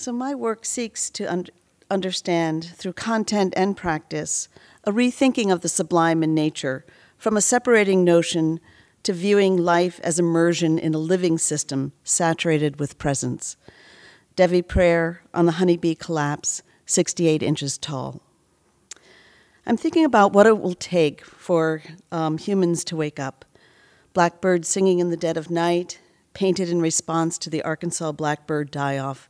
So, my work seeks to un- understand, through content and practice, a rethinking of the sublime in nature from a separating notion to viewing life as immersion in a living system saturated with presence. Devi prayer on the honeybee collapse, 68 inches tall. I'm thinking about what it will take for um, humans to wake up. Blackbirds singing in the dead of night, painted in response to the Arkansas blackbird die off.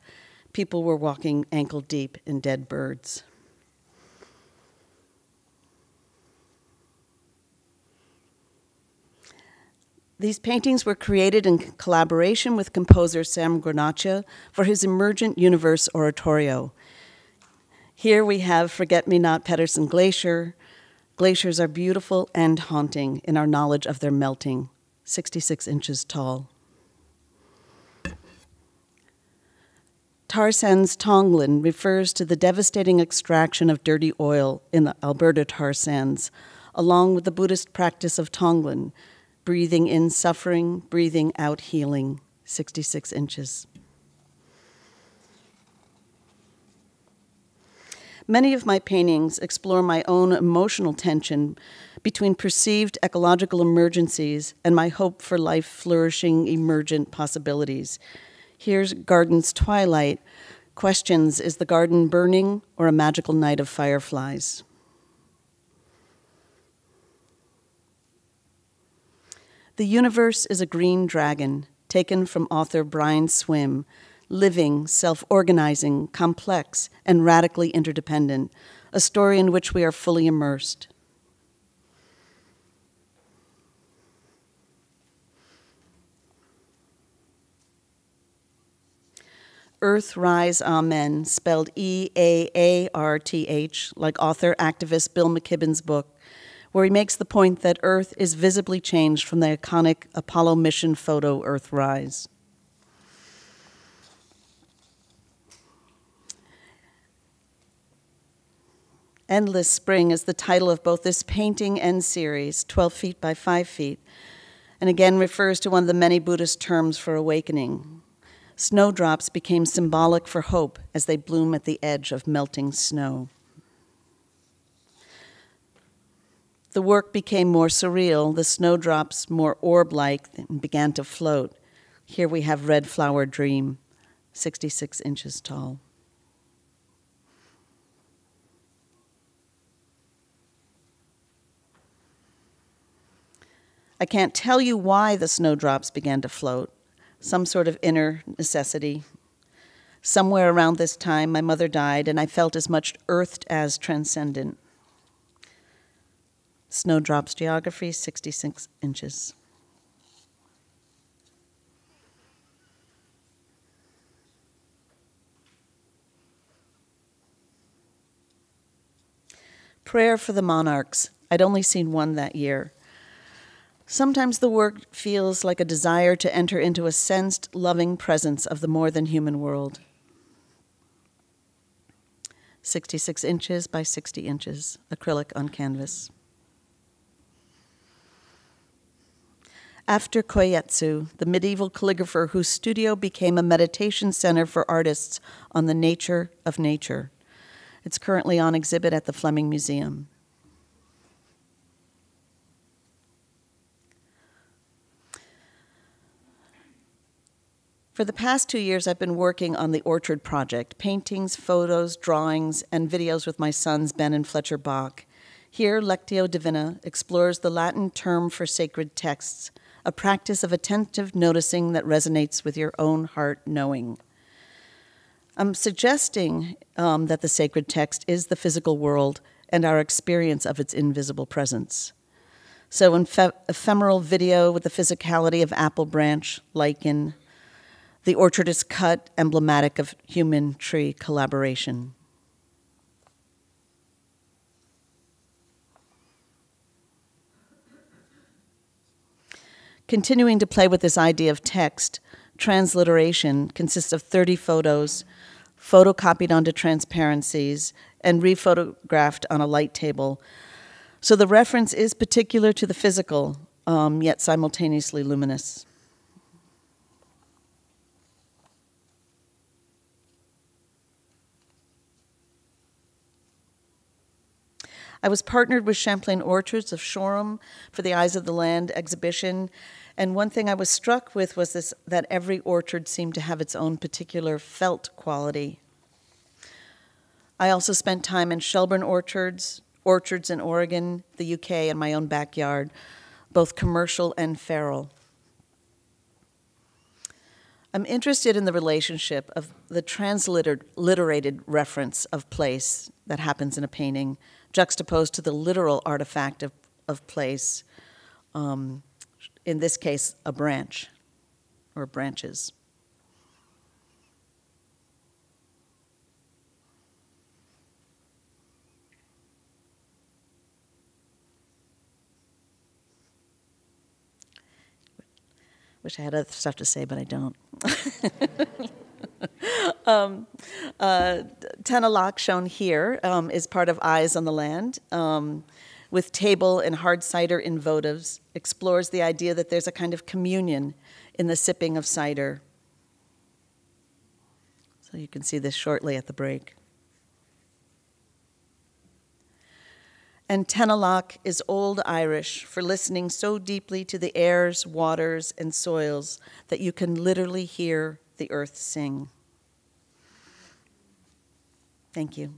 People were walking ankle deep in dead birds. These paintings were created in collaboration with composer Sam Granaccia for his Emergent Universe Oratorio. Here we have Forget Me Not Pedersen Glacier. Glaciers are beautiful and haunting in our knowledge of their melting, 66 inches tall. Tar sands Tonglen refers to the devastating extraction of dirty oil in the Alberta tar sands, along with the Buddhist practice of Tonglen, breathing in suffering, breathing out healing, 66 inches. Many of my paintings explore my own emotional tension between perceived ecological emergencies and my hope for life flourishing emergent possibilities. Here's Garden's Twilight questions Is the garden burning or a magical night of fireflies? The universe is a green dragon, taken from author Brian Swimme, living, self organizing, complex, and radically interdependent, a story in which we are fully immersed. Earth Rise Amen, spelled E A A R T H, like author activist Bill McKibben's book, where he makes the point that Earth is visibly changed from the iconic Apollo mission photo Earthrise. Endless Spring is the title of both this painting and series, 12 feet by 5 feet, and again refers to one of the many Buddhist terms for awakening. Snowdrops became symbolic for hope as they bloom at the edge of melting snow. The work became more surreal, the snowdrops more orb like and began to float. Here we have Red Flower Dream, 66 inches tall. I can't tell you why the snowdrops began to float, some sort of inner necessity. Somewhere around this time, my mother died, and I felt as much earthed as transcendent. Snowdrops geography, 66 inches. Prayer for the Monarchs. I'd only seen one that year. Sometimes the work feels like a desire to enter into a sensed, loving presence of the more than human world. 66 inches by 60 inches, acrylic on canvas. After Koetsu, the medieval calligrapher whose studio became a meditation center for artists on the nature of nature. It's currently on exhibit at the Fleming Museum. For the past two years, I've been working on the Orchard Project paintings, photos, drawings, and videos with my sons, Ben and Fletcher Bach. Here, Lectio Divina explores the Latin term for sacred texts, a practice of attentive noticing that resonates with your own heart knowing. I'm suggesting um, that the sacred text is the physical world and our experience of its invisible presence. So, in ephemeral video with the physicality of apple branch, lichen, the orchard is cut, emblematic of human tree collaboration. Continuing to play with this idea of text, transliteration consists of 30 photos photocopied onto transparencies and rephotographed on a light table. So the reference is particular to the physical, um, yet simultaneously luminous. I was partnered with Champlain Orchards of Shoreham for the Eyes of the Land exhibition, and one thing I was struck with was this that every orchard seemed to have its own particular felt quality. I also spent time in Shelburne orchards, orchards in Oregon, the UK, and my own backyard, both commercial and feral. I'm interested in the relationship of the transliterated literated reference of place that happens in a painting, juxtaposed to the literal artifact of, of place, um, in this case, a branch or branches. Wish I had other stuff to say, but I don't. um, uh, Tenalock, shown here, um, is part of Eyes on the Land. Um, with table and hard cider in votives, explores the idea that there's a kind of communion in the sipping of cider. So you can see this shortly at the break. And Tenalock is Old Irish for listening so deeply to the airs, waters, and soils that you can literally hear the earth sing. Thank you.